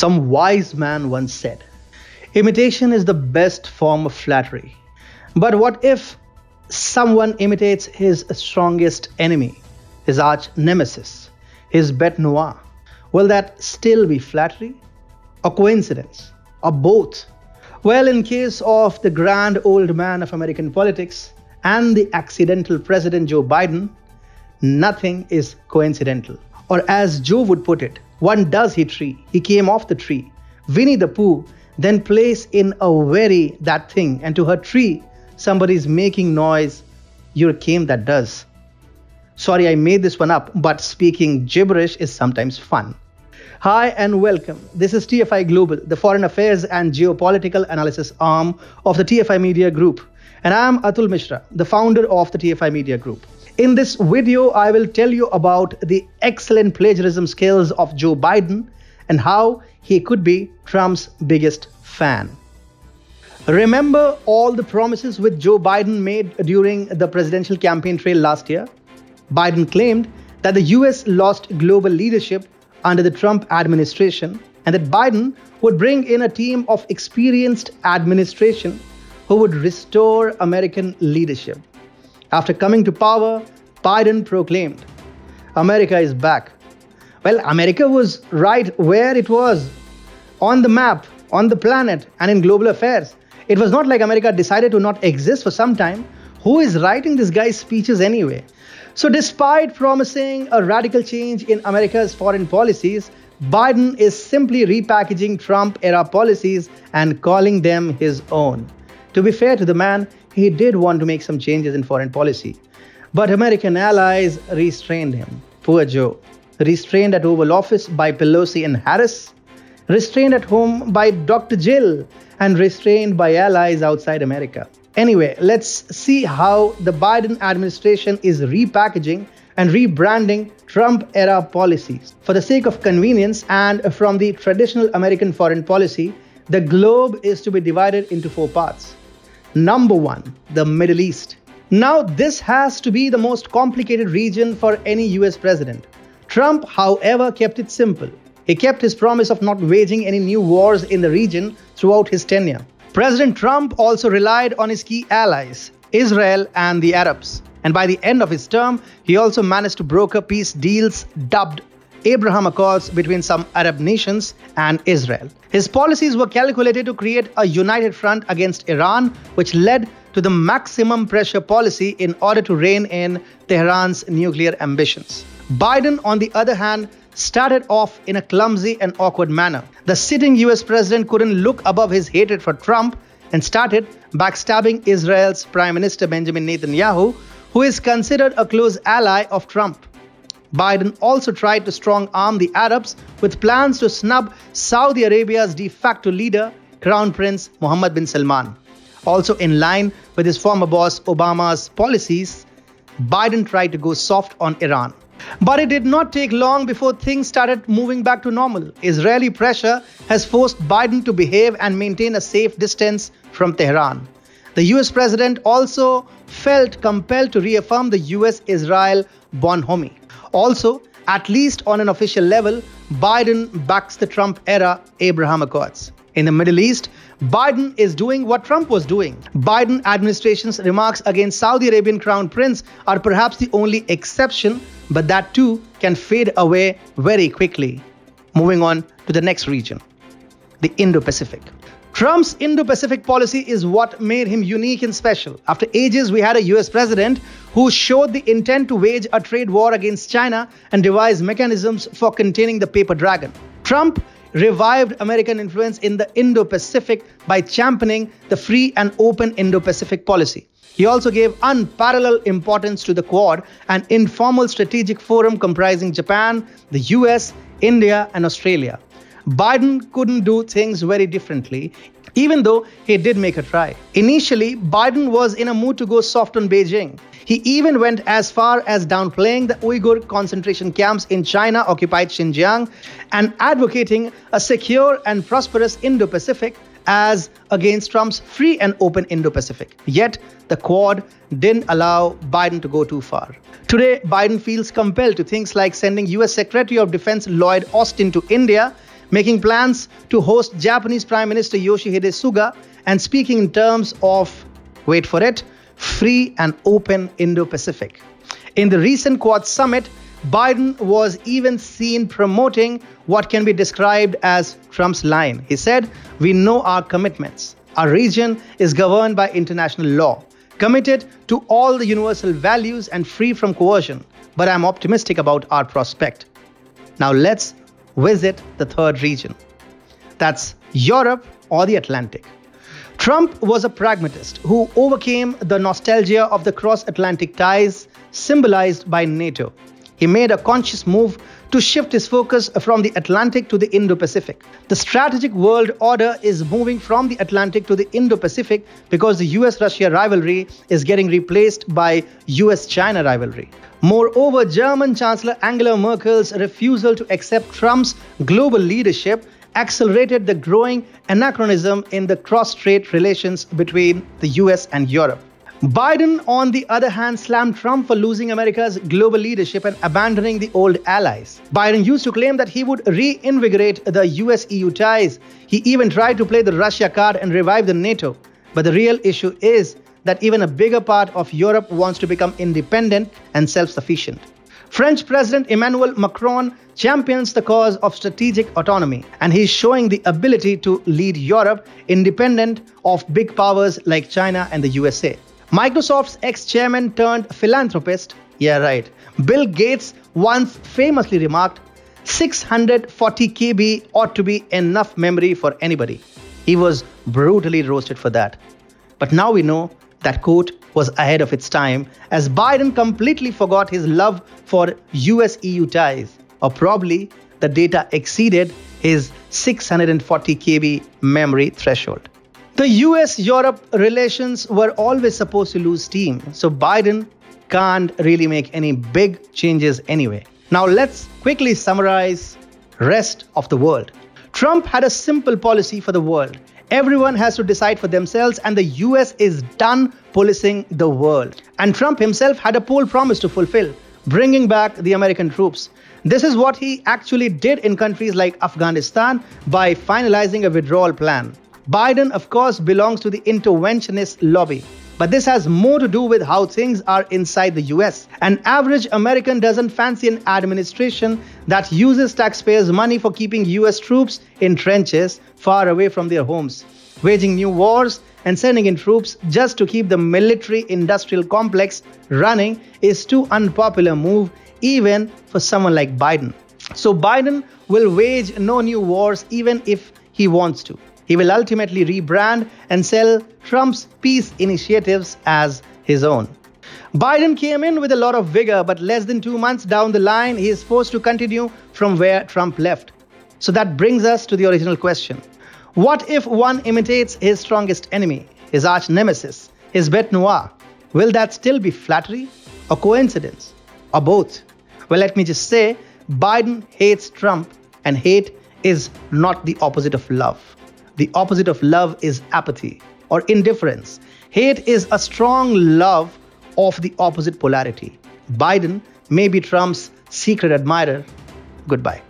Some wise man once said, Imitation is the best form of flattery. But what if someone imitates his strongest enemy, his arch nemesis, his bete noire? Will that still be flattery? Or coincidence? Or both? Well, in case of the grand old man of American politics and the accidental President Joe Biden, nothing is coincidental. Or as Joe would put it, one does he tree. He came off the tree. Winnie the Pooh then plays in a very that thing, and to her tree, somebody's making noise. You're came that does. Sorry, I made this one up, but speaking gibberish is sometimes fun. Hi and welcome. This is TFI Global, the foreign affairs and geopolitical analysis arm of the TFI Media Group. And I'm Atul Mishra, the founder of the TFI Media Group. In this video, I will tell you about the excellent plagiarism skills of Joe Biden and how he could be Trump's biggest fan. Remember all the promises which Joe Biden made during the presidential campaign trail last year? Biden claimed that the US lost global leadership under the Trump administration and that Biden would bring in a team of experienced administration who would restore American leadership. After coming to power, Biden proclaimed, America is back. Well, America was right where it was on the map, on the planet, and in global affairs. It was not like America decided to not exist for some time. Who is writing this guy's speeches anyway? So, despite promising a radical change in America's foreign policies, Biden is simply repackaging Trump era policies and calling them his own. To be fair to the man, he did want to make some changes in foreign policy. But American allies restrained him. Poor Joe. Restrained at Oval Office by Pelosi and Harris, restrained at home by Dr. Jill, and restrained by allies outside America. Anyway, let's see how the Biden administration is repackaging and rebranding Trump era policies. For the sake of convenience and from the traditional American foreign policy, the globe is to be divided into four parts. Number one, the Middle East. Now, this has to be the most complicated region for any US president. Trump, however, kept it simple. He kept his promise of not waging any new wars in the region throughout his tenure. President Trump also relied on his key allies, Israel and the Arabs. And by the end of his term, he also managed to broker peace deals dubbed Abraham Accords between some Arab nations and Israel. His policies were calculated to create a united front against Iran, which led to the maximum pressure policy in order to rein in Tehran's nuclear ambitions. Biden, on the other hand, started off in a clumsy and awkward manner. The sitting US president couldn't look above his hatred for Trump and started backstabbing Israel's Prime Minister Benjamin Netanyahu, who is considered a close ally of Trump. Biden also tried to strong arm the Arabs with plans to snub Saudi Arabia's de facto leader, Crown Prince Mohammed bin Salman. Also, in line with his former boss Obama's policies, Biden tried to go soft on Iran. But it did not take long before things started moving back to normal. Israeli pressure has forced Biden to behave and maintain a safe distance from Tehran. The US president also felt compelled to reaffirm the US Israel bonhomie. Also, at least on an official level, Biden backs the Trump era Abraham Accords. In the Middle East, Biden is doing what Trump was doing. Biden administration's remarks against Saudi Arabian crown prince are perhaps the only exception, but that too can fade away very quickly. Moving on to the next region, the Indo-Pacific. Trump's Indo Pacific policy is what made him unique and special. After ages, we had a US president who showed the intent to wage a trade war against China and devise mechanisms for containing the paper dragon. Trump revived American influence in the Indo Pacific by championing the free and open Indo Pacific policy. He also gave unparalleled importance to the Quad, an informal strategic forum comprising Japan, the US, India, and Australia. Biden couldn't do things very differently, even though he did make a try. Initially, Biden was in a mood to go soft on Beijing. He even went as far as downplaying the Uyghur concentration camps in China occupied Xinjiang and advocating a secure and prosperous Indo Pacific as against Trump's free and open Indo Pacific. Yet, the Quad didn't allow Biden to go too far. Today, Biden feels compelled to things like sending US Secretary of Defense Lloyd Austin to India making plans to host Japanese Prime Minister Yoshihide Suga and speaking in terms of, wait for it, free and open Indo Pacific. In the recent Quad summit, Biden was even seen promoting what can be described as Trump's line. He said, We know our commitments. Our region is governed by international law, committed to all the universal values and free from coercion, but I'm optimistic about our prospect. Now let's visit the third region. That's Europe or the Atlantic. Trump was a pragmatist who overcame the nostalgia of the cross Atlantic ties symbolized by NATO. He made a conscious move to shift his focus from the Atlantic to the Indo Pacific. The strategic world order is moving from the Atlantic to the Indo Pacific because the US Russia rivalry is getting replaced by US China rivalry. Moreover, German Chancellor Angela Merkel's refusal to accept Trump's global leadership accelerated the growing anachronism in the cross strait relations between the US and Europe. Biden, on the other hand, slammed Trump for losing America's global leadership and abandoning the old allies. Biden used to claim that he would reinvigorate the US EU ties. He even tried to play the Russia card and revive the NATO. But the real issue is that even a bigger part of Europe wants to become independent and self sufficient. French President Emmanuel Macron champions the cause of strategic autonomy, and he's showing the ability to lead Europe independent of big powers like China and the USA. Microsoft's ex chairman turned philanthropist, yeah, right, Bill Gates once famously remarked 640 KB ought to be enough memory for anybody. He was brutally roasted for that. But now we know that quote was ahead of its time as Biden completely forgot his love for US EU ties, or probably the data exceeded his 640 KB memory threshold. The US Europe relations were always supposed to lose steam, so Biden can't really make any big changes anyway. Now let's quickly summarize rest of the world. Trump had a simple policy for the world. Everyone has to decide for themselves and the US is done policing the world. And Trump himself had a poll promise to fulfill, bringing back the American troops. This is what he actually did in countries like Afghanistan by finalizing a withdrawal plan. Biden, of course, belongs to the interventionist lobby. But this has more to do with how things are inside the US. An average American doesn't fancy an administration that uses taxpayers' money for keeping US troops in trenches far away from their homes, waging new wars and sending in troops just to keep the military industrial complex running is too unpopular move even for someone like Biden. So Biden will wage no new wars even if he wants to. He will ultimately rebrand and sell Trump's peace initiatives as his own. Biden came in with a lot of vigor, but less than two months down the line, he is forced to continue from where Trump left. So that brings us to the original question What if one imitates his strongest enemy, his arch nemesis, his bête noire? Will that still be flattery or coincidence or both? Well, let me just say Biden hates Trump, and hate is not the opposite of love. The opposite of love is apathy or indifference. Hate is a strong love of the opposite polarity. Biden may be Trump's secret admirer. Goodbye.